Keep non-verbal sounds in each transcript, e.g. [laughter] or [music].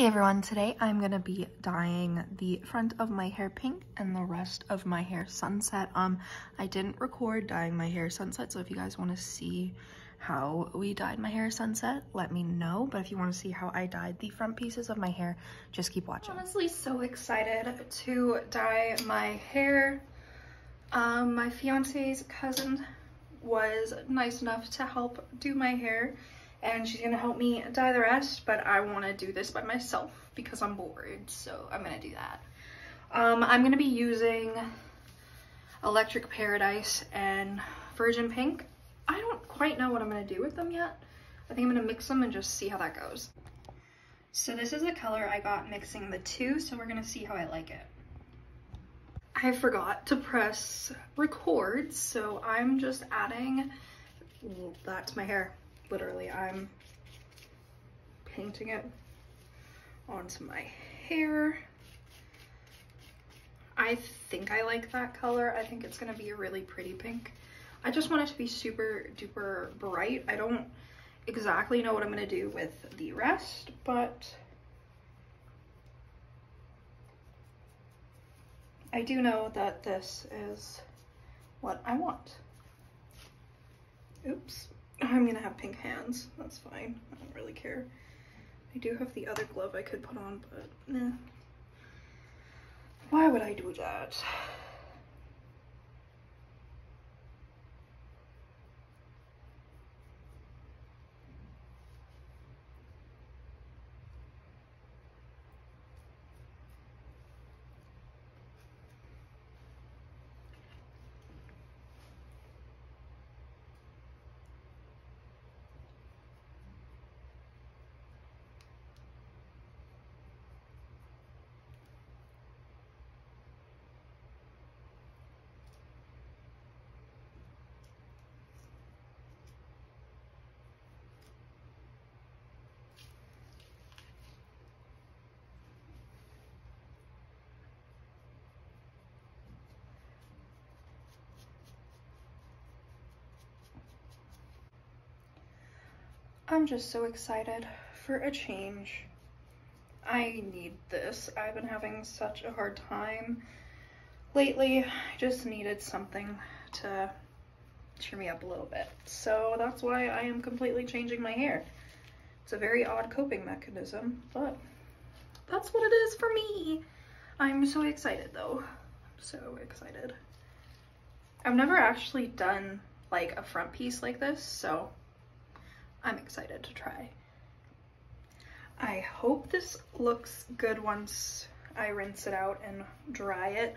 Hey everyone, today I'm going to be dyeing the front of my hair pink and the rest of my hair sunset. Um, I didn't record dyeing my hair sunset, so if you guys want to see how we dyed my hair sunset, let me know. But if you want to see how I dyed the front pieces of my hair, just keep watching. Honestly, so excited to dye my hair. Um, my fiance's cousin was nice enough to help do my hair and she's gonna help me dye the rest, but I wanna do this by myself because I'm bored, so I'm gonna do that. Um, I'm gonna be using Electric Paradise and Virgin Pink. I don't quite know what I'm gonna do with them yet. I think I'm gonna mix them and just see how that goes. So this is the color I got mixing the two, so we're gonna see how I like it. I forgot to press record, so I'm just adding that to my hair literally I'm painting it onto my hair. I think I like that color. I think it's gonna be a really pretty pink. I just want it to be super duper bright. I don't exactly know what I'm gonna do with the rest, but I do know that this is what I want. Oops. I'm gonna have pink hands. That's fine. I don't really care. I do have the other glove I could put on, but. Why would I do that? I'm just so excited for a change. I need this. I've been having such a hard time lately. I just needed something to cheer me up a little bit. So that's why I am completely changing my hair. It's a very odd coping mechanism, but that's what it is for me. I'm so excited though. I'm so excited. I've never actually done like a front piece like this, so excited to try. I hope this looks good once I rinse it out and dry it.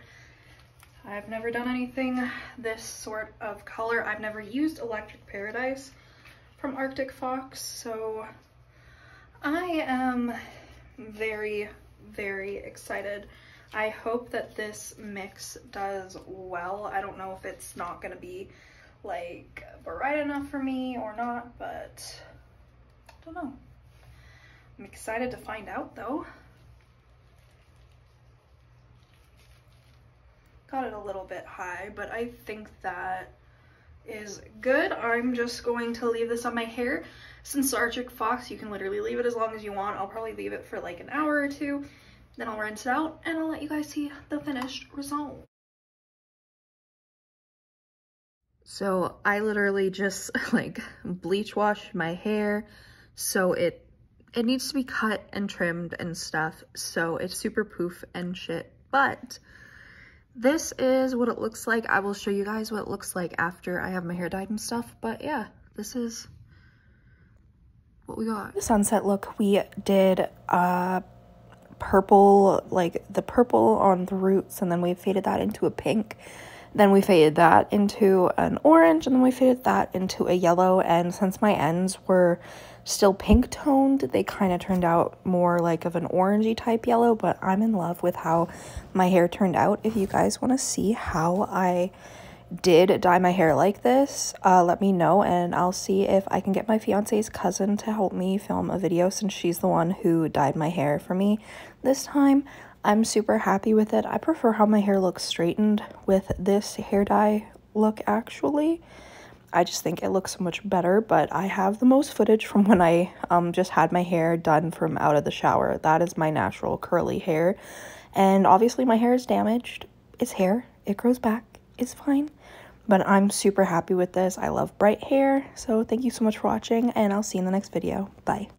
I've never done anything this sort of color. I've never used Electric Paradise from Arctic Fox, so I am very, very excited. I hope that this mix does well. I don't know if it's not gonna be like bright enough for me or not, but don't know. I'm excited to find out though. Got it a little bit high, but I think that is good. I'm just going to leave this on my hair. Since Arctic Fox, you can literally leave it as long as you want. I'll probably leave it for like an hour or two. Then I'll rinse it out and I'll let you guys see the finished result. So I literally just [laughs] like bleach wash my hair so it it needs to be cut and trimmed and stuff so it's super poof and shit but this is what it looks like. I will show you guys what it looks like after I have my hair dyed and stuff but yeah this is what we got. The sunset look we did uh purple like the purple on the roots and then we faded that into a pink then we faded that into an orange and then we faded that into a yellow. And since my ends were still pink toned, they kind of turned out more like of an orangey type yellow, but I'm in love with how my hair turned out. If you guys want to see how I did dye my hair like this, uh, let me know and I'll see if I can get my fiance's cousin to help me film a video since she's the one who dyed my hair for me this time. I'm super happy with it. I prefer how my hair looks straightened with this hair dye look actually. I just think it looks so much better, but I have the most footage from [laughs] when I um, just had my hair done from out of the shower. That is my natural curly hair. And obviously my hair is damaged. It's hair. It grows back. It's fine. But I'm super happy with this. I love bright hair. So thank you so much for watching and I'll see you in the next video. Bye.